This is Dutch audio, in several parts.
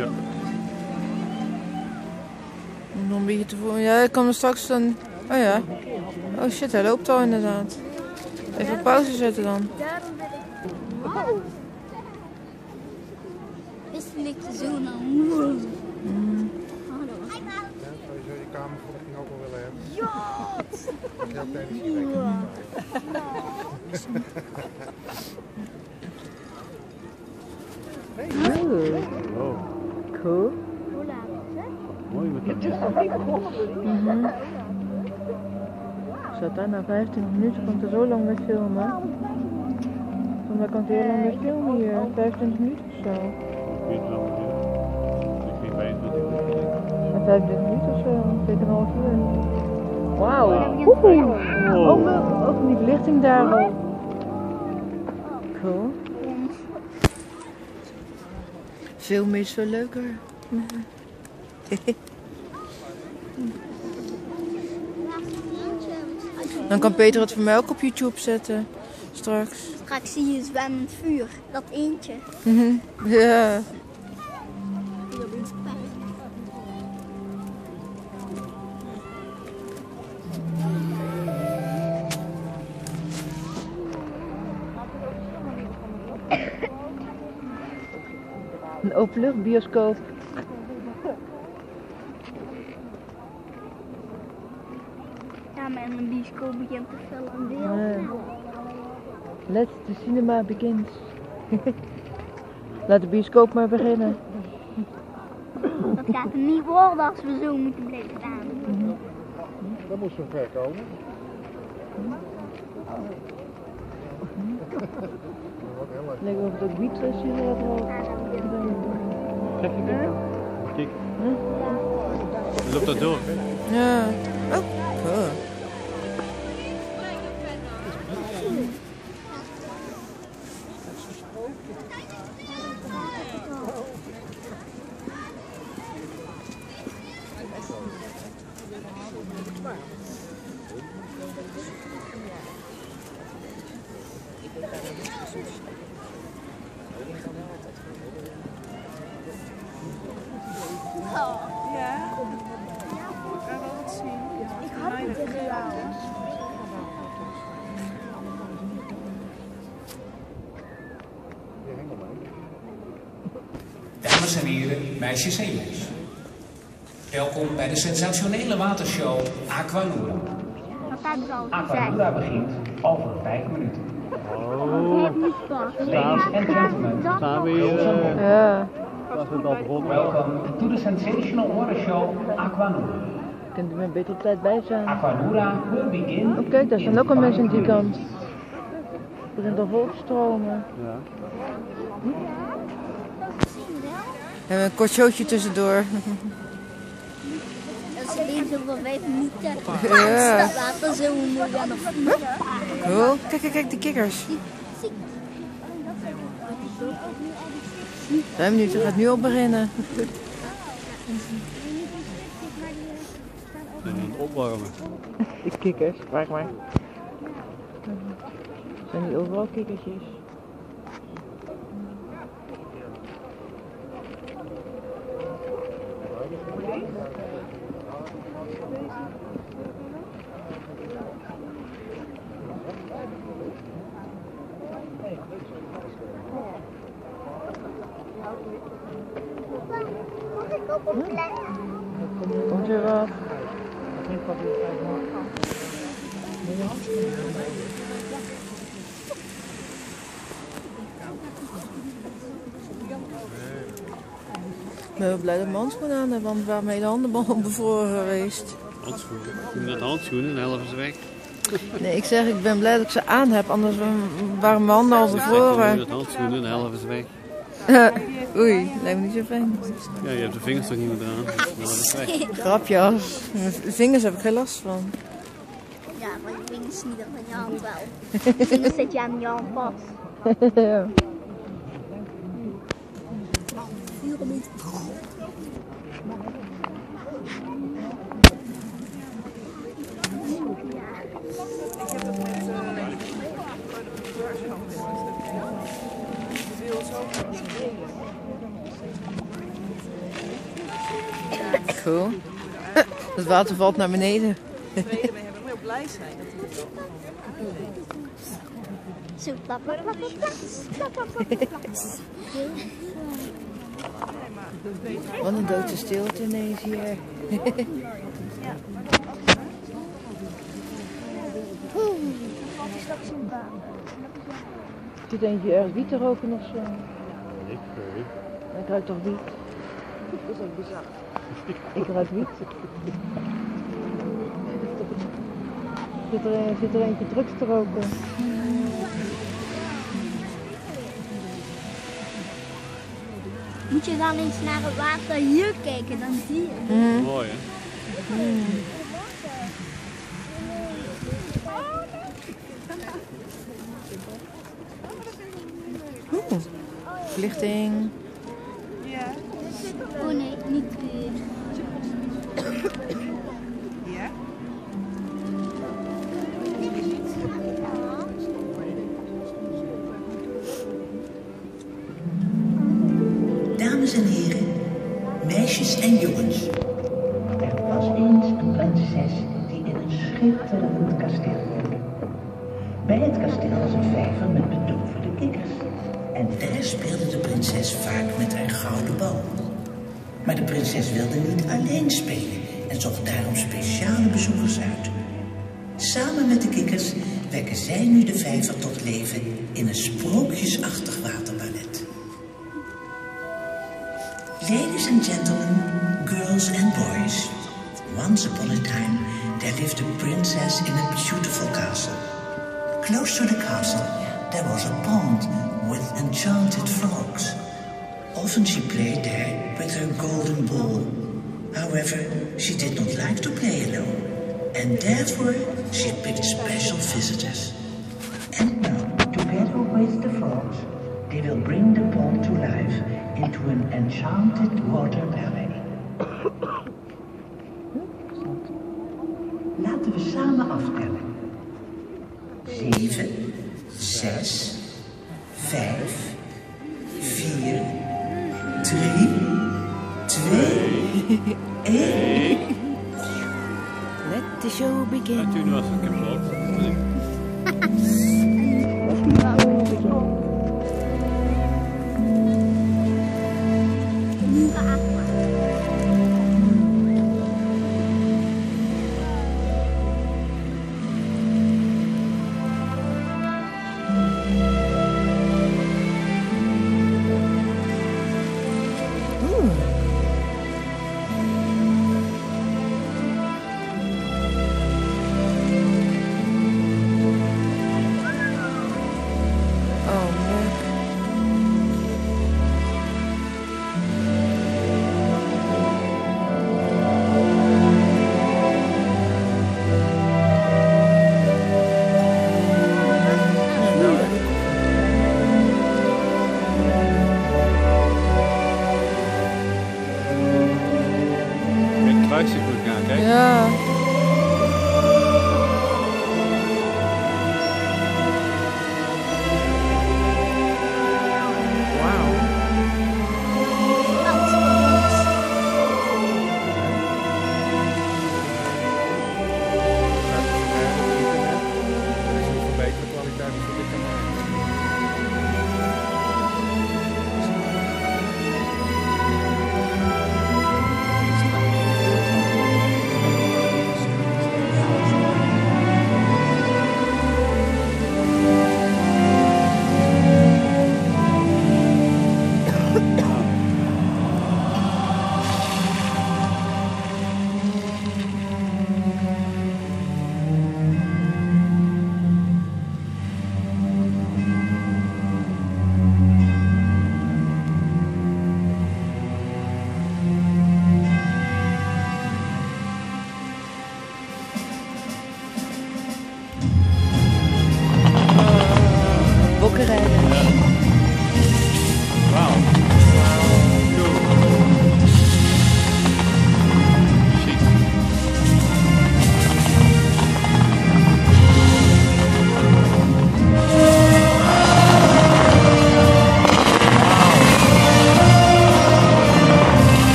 Ja. Nog een beetje te voelen. Ja, ik kan er straks dan... Oh ja. Oh shit, hij loopt al inderdaad. Even op pauze zetten dan. Daarom ben ik... Wow. Wist ik te zo nou. Oh, dat was... Ja, sowieso je kamerverlichting ook wel willen hebben. Ja! Dat ook de energierekening Oh, Cool. Hoe laat is het? mooi met dat. Zat daar na 25 minuten komt er zo lang weer filmen. Omdat kan het heel lang weer filmen hier. 25 minuten of zo. Ik weet wel wat Ik weet 25 minuten. En 25 minuten of zo. Zeker een half uur. Wauw. Oh. Oh. Ook, die verlichting daar al. Cool. Filmen is veel leuker. Dan kan Peter het voor mij ook op YouTube zetten. Straks. Straks zie je zwemmend vuur. Dat eentje. Mhm. Ja. Openluchtbioscoop. Ja, maar in een bioscoop begint te veel aan deel. Let the cinema begins. Laat de bioscoop maar beginnen. Dat gaat niet worden als we zo moeten blijven staan. Dan moest zo ver komen. Dat. Lekker of dat wiet als je dan begint Kijk, kijk, kijk. Kijk. Loopt dat door? Ja. Oh, Dames en heren, meisjes en jongens. Welkom bij de sensationele watershow Aquanura. Aquanura begint over vijf minuten. Oh, Ladies and gentlemen, staan we hier Ja. welcome to the sensational water show Aquanura. Kunt u me beter op tijd bij zijn? Aquanura will begin. Oh kijk, daar staan ook al five mensen aan die kant. Het begint al vol te stromen. Ja. En een kort showtje tussendoor. Dat is alleen zo van vijf minuten. Ja. Dat water zo mooi aan de Cool. Kijk, kijk, kijk, die kikkers. Vijf minuten gaat nu al beginnen. En aan het opwarmen. Die kikkers, kijk maar. Zijn niet overal kikkertjes? Komt weer wat. Ik ben blij dat mijn handschoenen aan hebben, want waren mijn hele handen be- bevroren geweest. Handschoenen. Doe met handschoenen, de helft is weg. Nee, ik zeg, ik ben blij dat ik ze aan heb, anders wa- waren mijn handen al Doe bevroren. met handschoenen, de helft is weg. Oei, lijkt me niet zo fijn. Ja, je hebt de vingers toch niet meer eraan. Dus weg. Grapjas. Mijn vingers heb ik geen last van. Ja, maar je vingers niet aan je hand wel. Je vingers zit je aan je hand vast. Ja. Cool. Het water valt naar beneden. We hebben heel blij zijn dat Wat een doodse stilte ineens hier. Zit eentje ergens wiet te roken of zo? Ik weet. Ik ruik toch wiet? Dat is ook bizar. Ik ruik wiet. Zit er, zit er eentje drugs te roken? Moet je dan eens naar het water hier kijken, dan zie je. Mooi hè? Oeh, Ja. Oh nee, niet weer. Ja? Dames en heren, meisjes en jongens. Er was eens een prinses die in een schitterend kasteel woonde. Bij het kasteel was een vijver met betoverde kikkers. En daar speelde de prinses vaak met haar gouden bal. Maar de prinses wilde niet alleen spelen en zocht daarom speciale bezoekers uit. Samen met de kikkers wekken zij nu de vijver tot leven in een sprookjesachtig waterballet. Ladies and gentlemen, girls and boys, once upon a time there lived a princess in a beautiful castle. Close to the castle there was a pond with enchanted frogs. Often she played there with her golden ball. However, she did not like to play alone, and therefore she picked special visitors. And now, together with the frogs, they will bring the pond to life into an enchanted water ballet. Laten we samen aftellen. Zeven, zes, vijf, vier, drie, twee, één. Let the show begin. En toen was het kapot.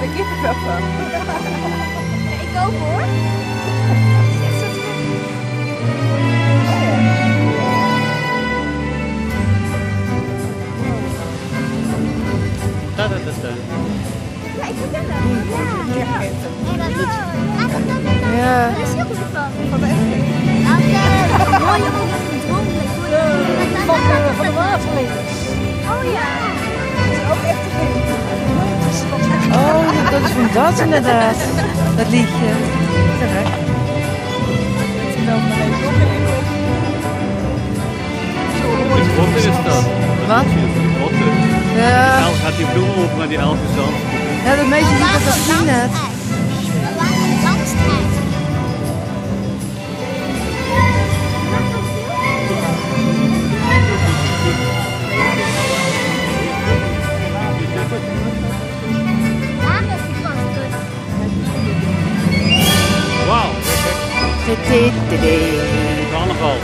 Er kippenvel van? Ik ook hoor. Da, da, da, da. Ja, ik. Ja. En dat. Ah, dat- dat- dat- dat- Ja. Daar is hij ook weer van. Van de Efteling. Nou, de mooie droomlijk. Van de, van de waterlelies. Oh ja. Dat is ook Efteling. Oh, dat is van dat inderdaad. Dat liedje. Terecht. Wat? Ja, Elf gaat die bloemen op naar die elke zand. ja dat meisje die dat dat zien net. Carnival.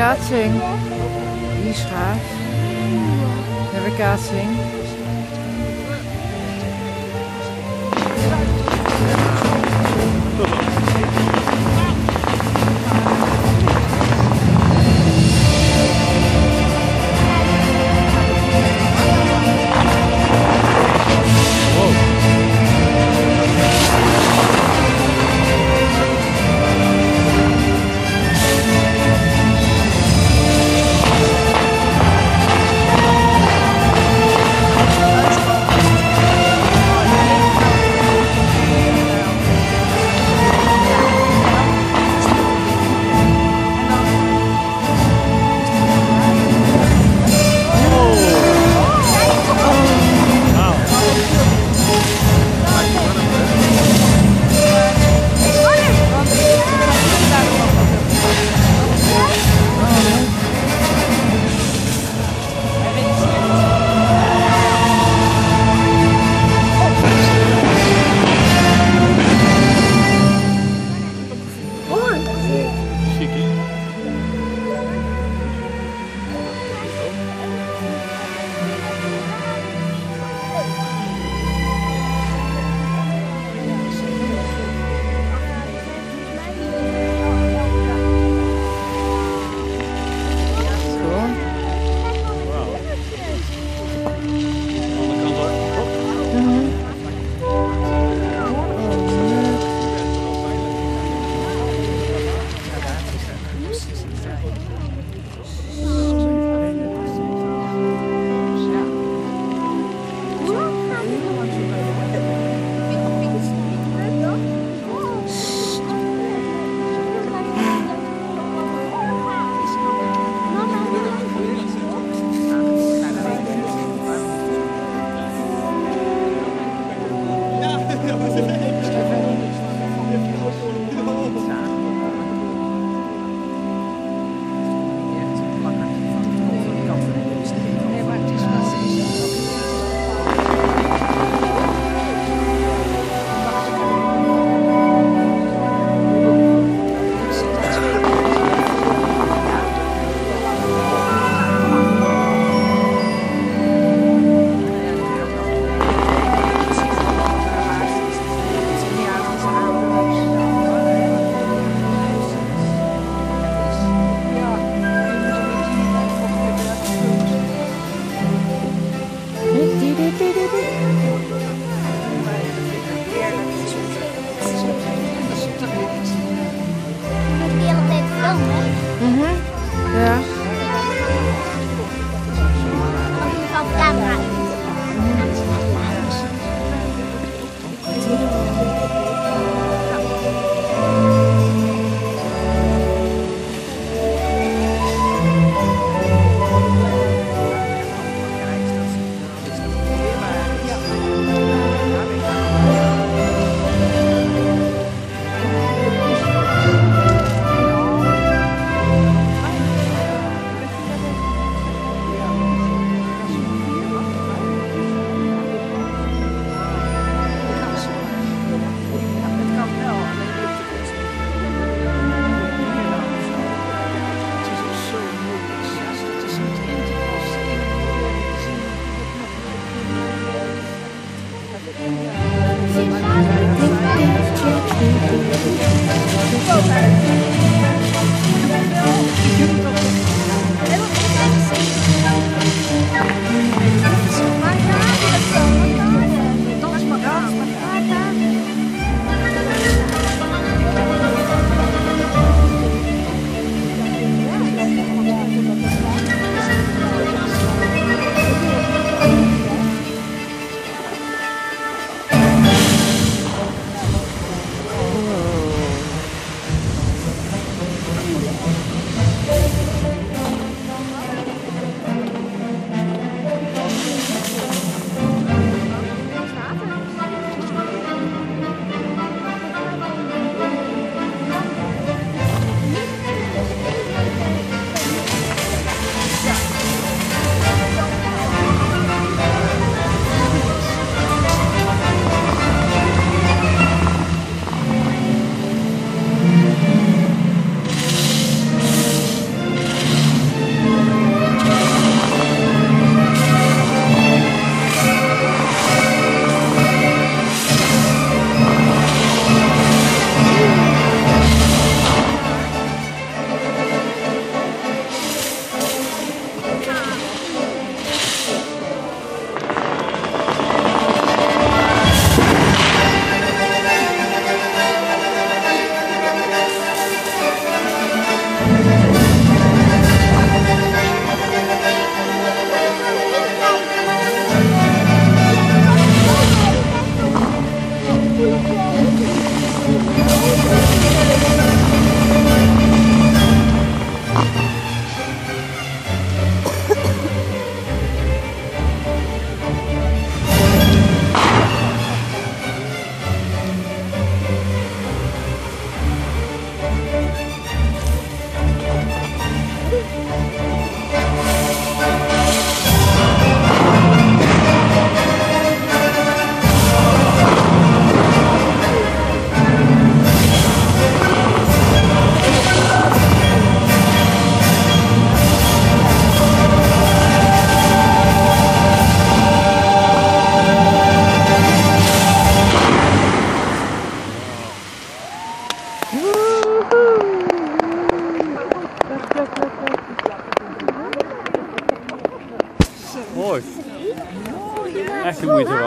Kaatsing. Die is gaaf. De kaatsing.